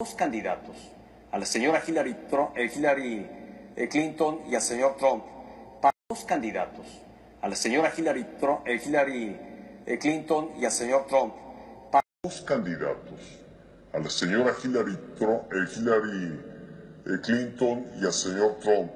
dos candidatos, a la señora Hillary, Tru- eh, Hillary, eh, Clinton y al señor Trump, para dos candidatos, a la señora Hillary, Tru- eh, Hillary eh, Clinton y al señor Trump, para dos candidatos, a la señora Hillary, Tru- eh, Hillary eh, Clinton y al señor Trump,